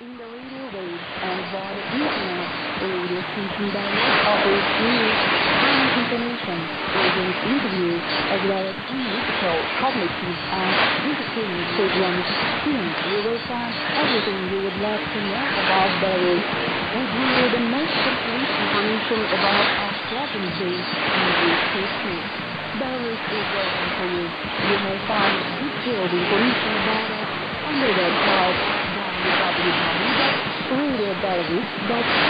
in the radio waves and via the internet. Radio station dialect offers news and information, audience interviews, as well as musical, cognitive, and entertainment programs. Here you will find everything you would like to know about Belarus. We bring you the most complete information about our provinces and its history. Belarus is waiting for you. You may find detailed information about us on the website www.radiobelarus.org.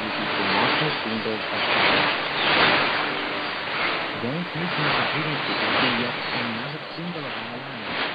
which is the national symbol of Belarus. Don't opportunity to see yet another symbol of which